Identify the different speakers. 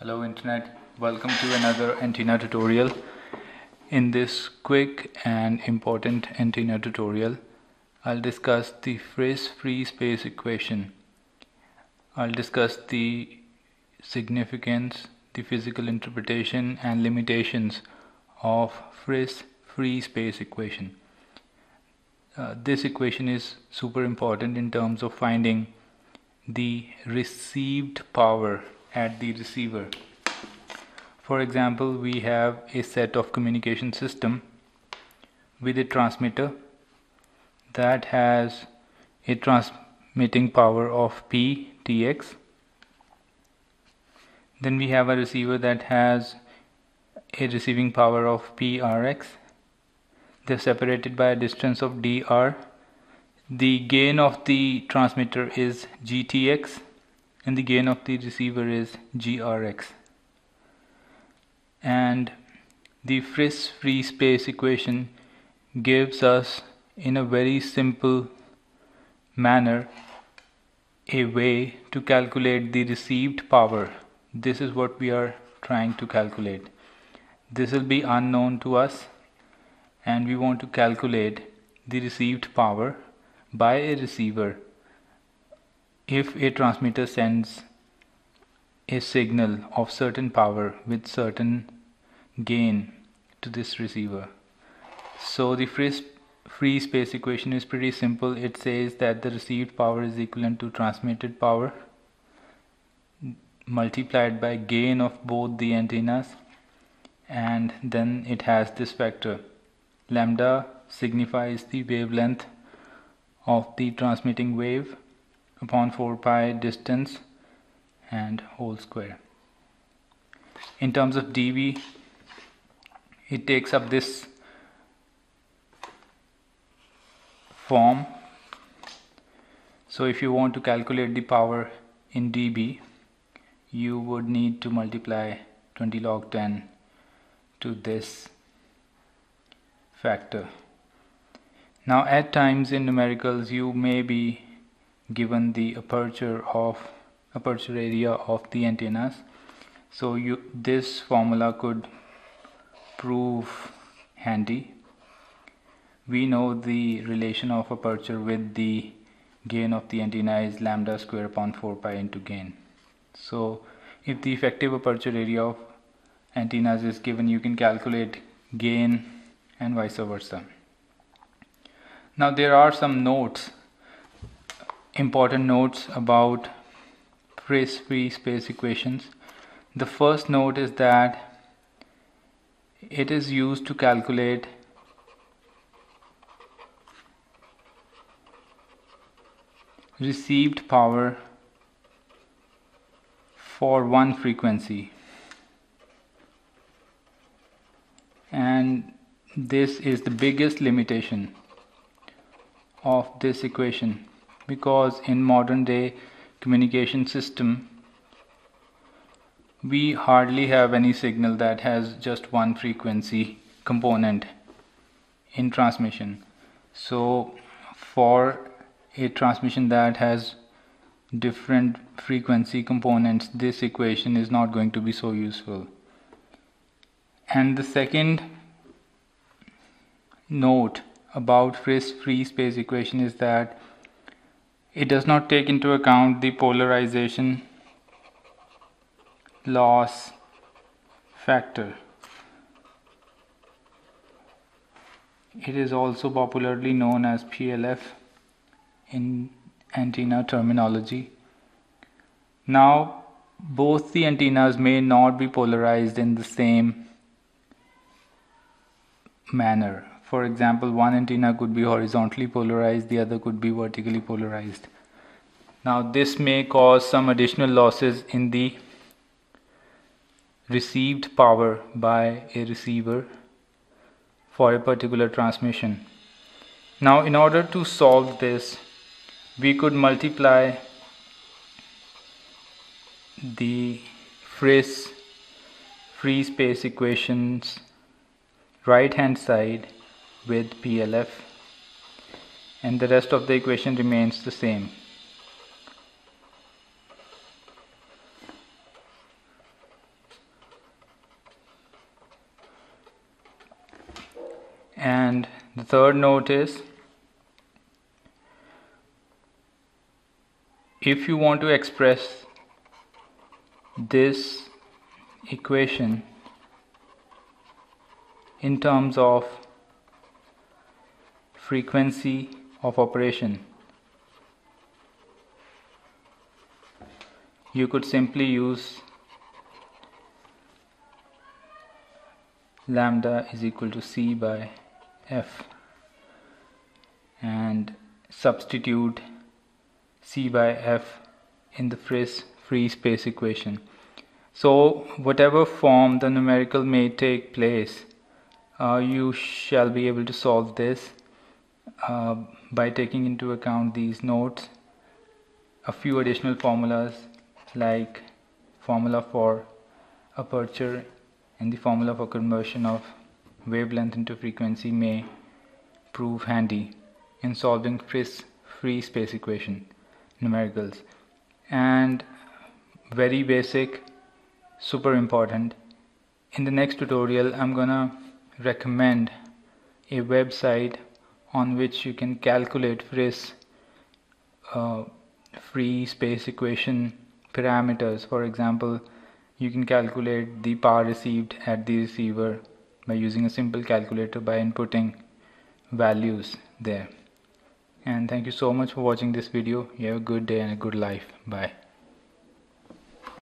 Speaker 1: Hello Internet, welcome to another antenna tutorial. In this quick and important antenna tutorial, I'll discuss the Friis free space equation. I'll discuss the significance, the physical interpretation and limitations of Friis free space equation. Uh, this equation is super important in terms of finding the received power at the receiver. For example, we have a set of communication system with a transmitter that has a transmitting power of P Tx. Then we have a receiver that has a receiving power of P Rx. They're separated by a distance of dr the gain of the transmitter is GTX and the gain of the receiver is GRX and the Friis free space equation gives us in a very simple manner a way to calculate the received power. This is what we are trying to calculate. This will be unknown to us and we want to calculate the received power by a receiver if a transmitter sends a signal of certain power with certain gain to this receiver. So the free, free space equation is pretty simple. It says that the received power is equivalent to transmitted power multiplied by gain of both the antennas and then it has this factor lambda signifies the wavelength of the transmitting wave upon 4 pi distance and whole square. In terms of dB, it takes up this form. So if you want to calculate the power in dB, you would need to multiply 20 log 10 to this factor. Now at times in numericals you may be given the aperture of aperture area of the antennas. So you this formula could prove handy. We know the relation of aperture with the gain of the antenna is lambda square upon 4 pi into gain. So if the effective aperture area of antennas is given you can calculate gain and vice versa. Now there are some notes, important notes about free space equations. The first note is that it is used to calculate received power for one frequency and this is the biggest limitation of this equation because in modern day communication system we hardly have any signal that has just one frequency component in transmission. So for a transmission that has different frequency components this equation is not going to be so useful. And the second note about free space equation is that it does not take into account the polarization loss factor. It is also popularly known as PLF in antenna terminology. Now, both the antennas may not be polarized in the same manner for example, one antenna could be horizontally polarized, the other could be vertically polarized. Now, this may cause some additional losses in the received power by a receiver for a particular transmission. Now, in order to solve this, we could multiply the Friis free space equations right hand side with PLF and the rest of the equation remains the same. And the third note is if you want to express this equation in terms of frequency of operation. You could simply use lambda is equal to c by f and substitute c by f in the free space equation. So whatever form the numerical may take place uh, you shall be able to solve this uh, by taking into account these notes a few additional formulas like formula for aperture and the formula for conversion of wavelength into frequency may prove handy in solving free space equation numericals. And very basic super important in the next tutorial I'm gonna recommend a website on which you can calculate Friis uh, free space equation parameters. For example you can calculate the power received at the receiver by using a simple calculator by inputting values there. And thank you so much for watching this video. You have a good day and a good life. Bye